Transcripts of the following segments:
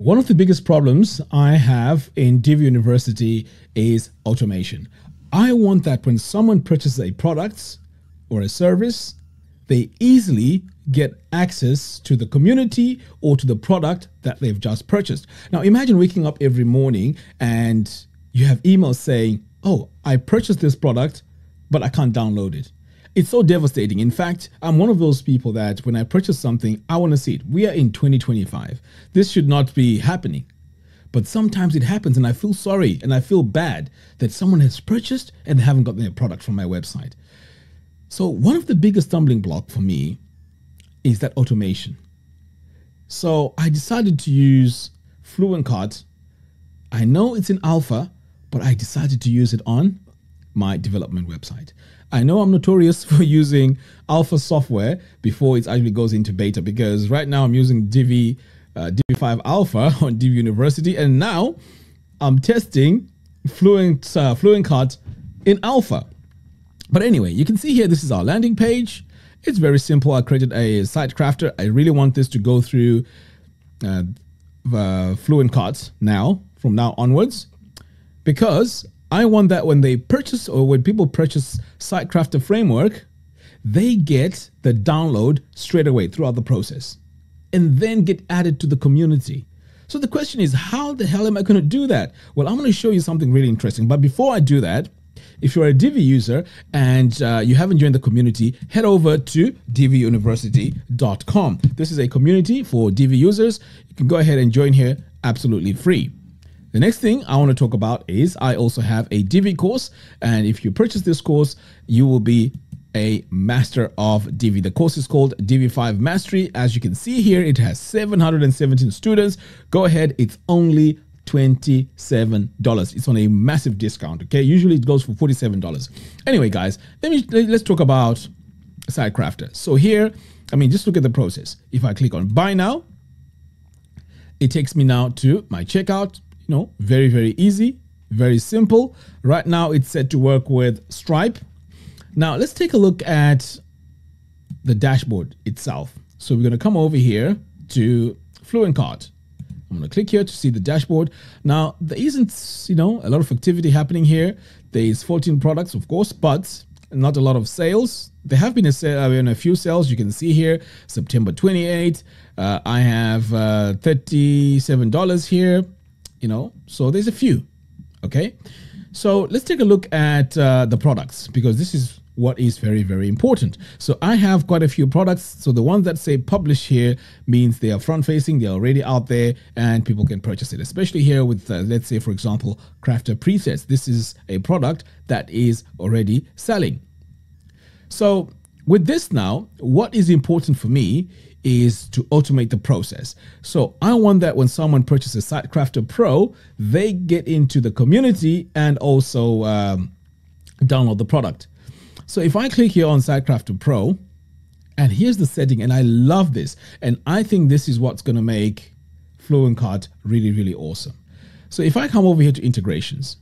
One of the biggest problems I have in Divi University is automation. I want that when someone purchases a product or a service, they easily get access to the community or to the product that they've just purchased. Now, imagine waking up every morning and you have emails saying, Oh, I purchased this product, but I can't download it. It's so devastating. In fact, I'm one of those people that when I purchase something, I want to see it. We are in 2025. This should not be happening. But sometimes it happens and I feel sorry and I feel bad that someone has purchased and they haven't gotten their product from my website. So one of the biggest stumbling block for me is that automation. So I decided to use FluentCart. I know it's in alpha, but I decided to use it on my development website. I know I'm notorious for using alpha software before it actually goes into beta because right now I'm using Divi uh, Divi5 Alpha on Divi University, and now I'm testing Fluent uh, FluentCart in Alpha. But anyway, you can see here this is our landing page. It's very simple. I created a site crafter. I really want this to go through uh, FluentCart now, from now onwards, because I want that when they purchase or when people purchase SiteCrafter Framework, they get the download straight away throughout the process and then get added to the community. So the question is, how the hell am I going to do that? Well, I'm going to show you something really interesting. But before I do that, if you're a Divi user and uh, you haven't joined the community, head over to diviuniversity.com. This is a community for Divi users. You can go ahead and join here absolutely free. The next thing I want to talk about is I also have a Divi course. And if you purchase this course, you will be a master of Divi. The course is called Divi5 Mastery. As you can see here, it has 717 students. Go ahead, it's only $27. It's on a massive discount, okay? Usually it goes for $47. Anyway, guys, let me let's talk about SiteCrafter. So here, I mean, just look at the process. If I click on buy now, it takes me now to my checkout. Know, very, very easy, very simple. Right now it's set to work with Stripe. Now let's take a look at the dashboard itself. So we're going to come over here to Fluent FluentCart. I'm going to click here to see the dashboard. Now there isn't, you know, a lot of activity happening here. There is 14 products, of course, but not a lot of sales. There have been a, sale, I mean, a few sales. You can see here, September 28. Uh, I have uh, $37 here, you know, so there's a few. Okay. So let's take a look at uh, the products because this is what is very, very important. So I have quite a few products. So the ones that say publish here means they are front facing, they're already out there and people can purchase it, especially here with, uh, let's say, for example, Crafter Presets. This is a product that is already selling. So with this now, what is important for me is to automate the process. So I want that when someone purchases SiteCrafter Pro, they get into the community and also um, download the product. So if I click here on SiteCrafter Pro, and here's the setting, and I love this, and I think this is what's going to make FluentCart really, really awesome. So if I come over here to integrations,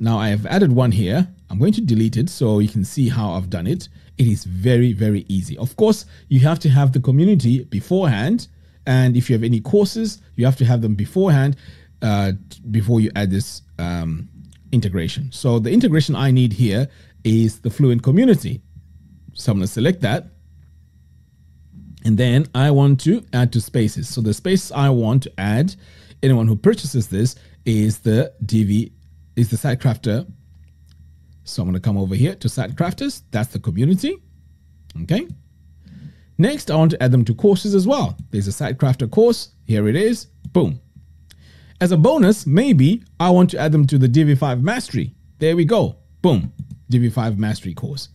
now I have added one here. I'm going to delete it so you can see how I've done it. It is very, very easy. Of course, you have to have the community beforehand. And if you have any courses, you have to have them beforehand uh, before you add this um, integration. So the integration I need here is the Fluent community. So I'm going to select that. And then I want to add to spaces. So the space I want to add, anyone who purchases this is the Divi, is the SiteCrafter. So I'm going to come over here to SiteCrafters. That's the community. Okay. Next, I want to add them to courses as well. There's a SiteCrafter course. Here it is. Boom. As a bonus, maybe I want to add them to the Divi5 Mastery. There we go. Boom. Divi5 Mastery course.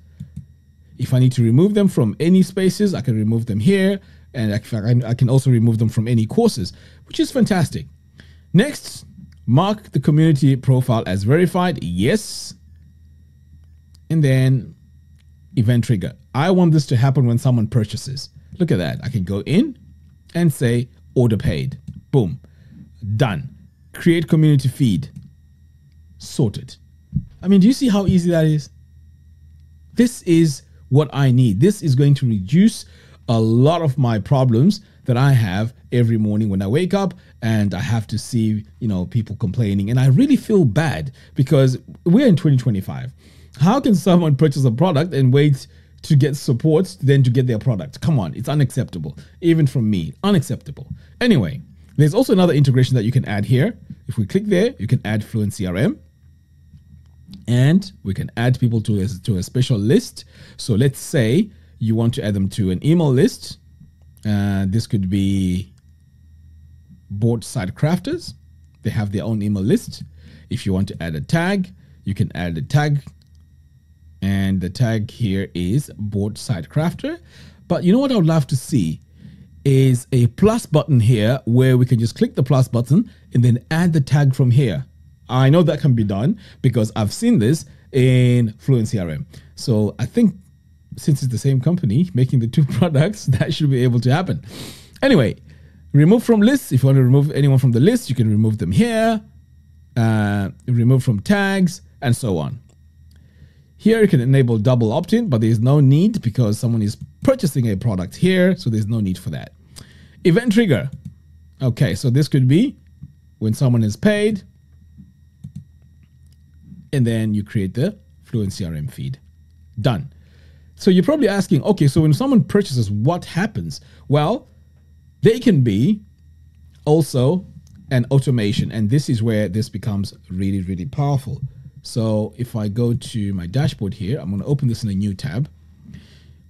If I need to remove them from any spaces, I can remove them here. And I can also remove them from any courses, which is fantastic. Next, mark the community profile as verified. Yes. And then event trigger. I want this to happen when someone purchases. Look at that. I can go in and say order paid. Boom. Done. Create community feed. Sorted. I mean, do you see how easy that is? This is what I need. This is going to reduce a lot of my problems that I have every morning when I wake up and I have to see, you know, people complaining. And I really feel bad because we're in 2025. How can someone purchase a product and wait to get support than to get their product? Come on, it's unacceptable. Even from me, unacceptable. Anyway, there's also another integration that you can add here. If we click there, you can add Fluent CRM and we can add people to a, to a special list. So let's say you want to add them to an email list. Uh, this could be board site crafters. They have their own email list. If you want to add a tag, you can add a tag. And the tag here is board site crafter. But you know what I would love to see is a plus button here where we can just click the plus button and then add the tag from here. I know that can be done because I've seen this in Fluent CRM. So I think since it's the same company making the two products, that should be able to happen. Anyway, remove from lists. If you want to remove anyone from the list, you can remove them here, uh, remove from tags, and so on. Here you can enable double opt-in, but there's no need because someone is purchasing a product here, so there's no need for that. Event trigger. Okay, so this could be when someone is paid, and then you create the Fluent CRM feed. Done. So you're probably asking, okay, so when someone purchases, what happens? Well, they can be also an automation, and this is where this becomes really, really powerful. So if I go to my dashboard here, I'm going to open this in a new tab.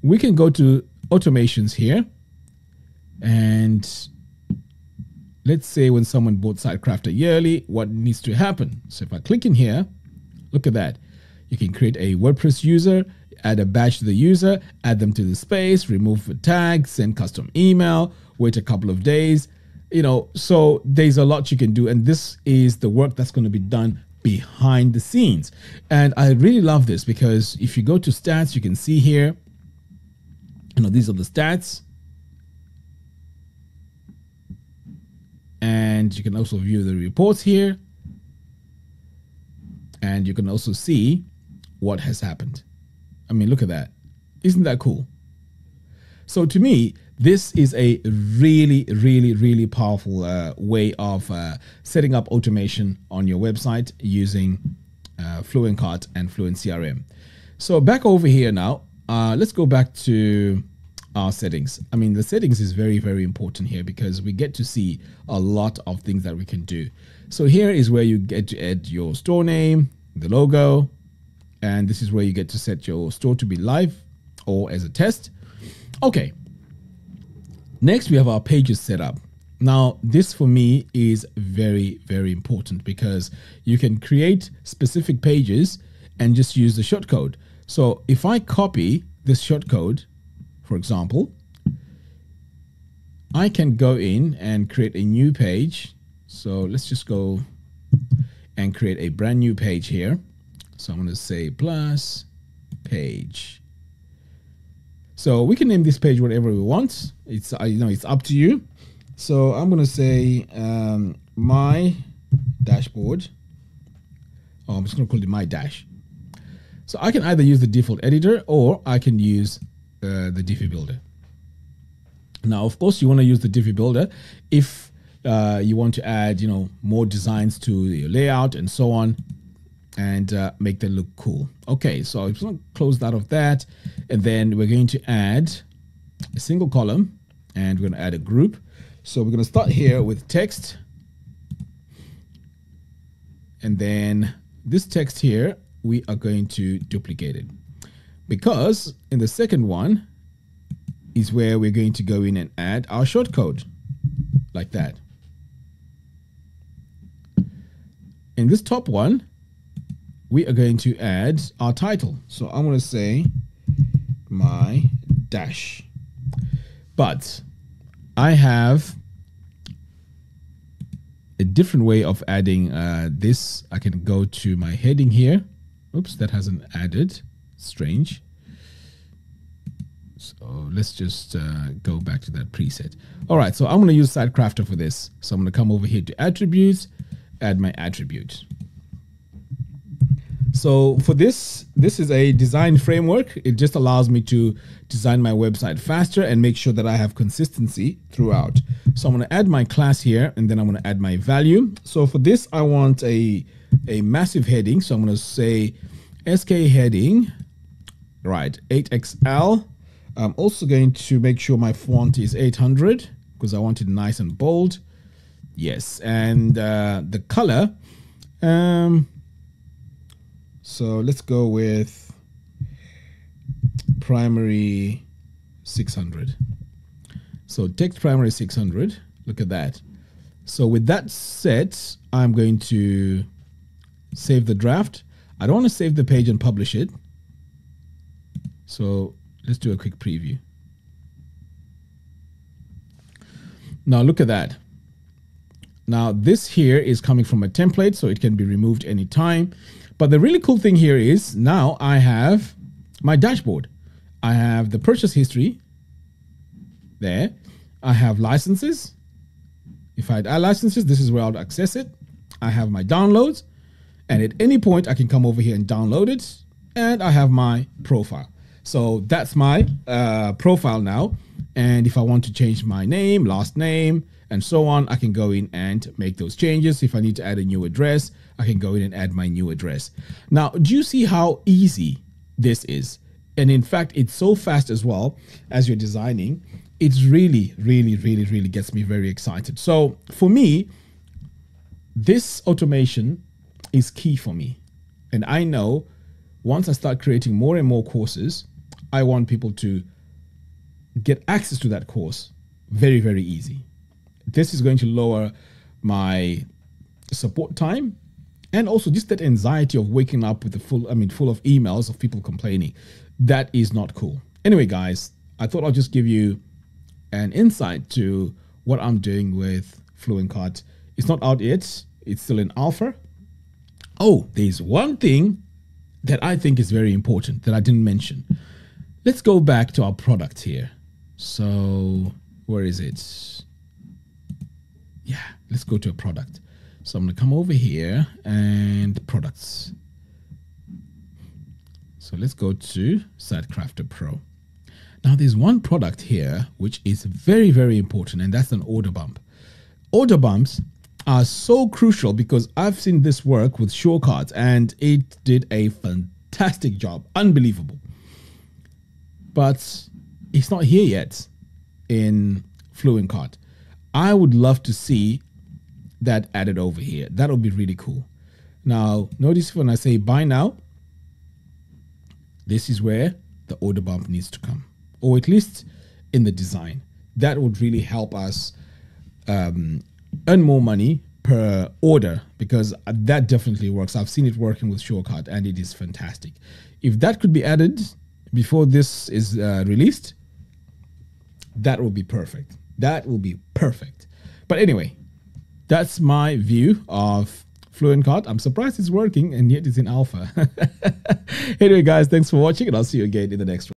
We can go to automations here, and let's say when someone bought SiteCrafter yearly, what needs to happen? So if I click in here, Look at that. You can create a WordPress user, add a badge to the user, add them to the space, remove the tag, send custom email, wait a couple of days. You know, so there's a lot you can do. And this is the work that's going to be done behind the scenes. And I really love this because if you go to stats, you can see here, you know, these are the stats. And you can also view the reports here and you can also see what has happened. I mean, look at that. Isn't that cool? So to me, this is a really, really, really powerful uh, way of uh, setting up automation on your website using uh, Fluent Cart and Fluent CRM. So back over here now, uh, let's go back to our settings. I mean, the settings is very, very important here because we get to see a lot of things that we can do. So here is where you get to add your store name, the logo, and this is where you get to set your store to be live or as a test. Okay. Next, we have our pages set up. Now, this for me is very, very important because you can create specific pages and just use the shortcode. So if I copy this shortcode for example, I can go in and create a new page. So let's just go and create a brand new page here. So I'm going to say plus page. So we can name this page whatever we want. It's you know it's up to you. So I'm going to say um, my dashboard. Oh, I'm just going to call it my dash. So I can either use the default editor or I can use uh, the Divi Builder. Now, of course, you want to use the Divi Builder if uh, you want to add, you know, more designs to your layout and so on, and uh, make them look cool. Okay, so I'm just going to close that of that, and then we're going to add a single column, and we're going to add a group. So we're going to start here with text, and then this text here, we are going to duplicate it because in the second one is where we're going to go in and add our shortcode like that. In this top one, we are going to add our title. So I'm going to say my dash. But I have a different way of adding uh, this. I can go to my heading here. Oops, that hasn't added strange. So let's just uh, go back to that preset. All right, so I'm going to use SiteCrafter for this. So I'm going to come over here to attributes, add my attribute. So for this, this is a design framework. It just allows me to design my website faster and make sure that I have consistency throughout. So I'm going to add my class here and then I'm going to add my value. So for this, I want a, a massive heading. So I'm going to say SK heading, right, 8XL. I'm also going to make sure my font is 800 because I want it nice and bold. Yes, and uh, the color, um, so let's go with primary 600. So text primary 600. Look at that. So with that set, I'm going to save the draft. I don't want to save the page and publish it. So let's do a quick preview. Now look at that. Now this here is coming from a template, so it can be removed anytime. But the really cool thing here is now I have my dashboard. I have the purchase history there. I have licenses. If I add licenses, this is where I'll access it. I have my downloads. And at any point, I can come over here and download it. And I have my profile. So that's my uh, profile now. And if I want to change my name, last name, and so on, I can go in and make those changes. If I need to add a new address, I can go in and add my new address. Now, do you see how easy this is? And in fact, it's so fast as well as you're designing. It's really, really, really, really gets me very excited. So for me, this automation is key for me. And I know once I start creating more and more courses, I want people to get access to that course very, very easy. This is going to lower my support time and also just that anxiety of waking up with the full, I mean, full of emails of people complaining. That is not cool. Anyway, guys, I thought I'll just give you an insight to what I'm doing with FluentCart. It's not out yet. It's still in alpha. Oh, there's one thing that I think is very important that I didn't mention. Let's go back to our product here. So where is it? Yeah, let's go to a product. So I'm going to come over here and products. So let's go to SiteCrafter Pro. Now there's one product here which is very, very important and that's an order bump. Order bumps are so crucial because I've seen this work with SureCarts and it did a fantastic job. Unbelievable. But it's not here yet in FluentCart. I would love to see that added over here. That would be really cool. Now, notice when I say buy now, this is where the order bump needs to come, or at least in the design. That would really help us um, earn more money per order because that definitely works. I've seen it working with SureCart and it is fantastic. If that could be added before this is uh, released, that would be perfect. That will be perfect. But anyway, that's my view of FluentCart. I'm surprised it's working and yet it's in alpha. anyway, guys, thanks for watching and I'll see you again in the next one.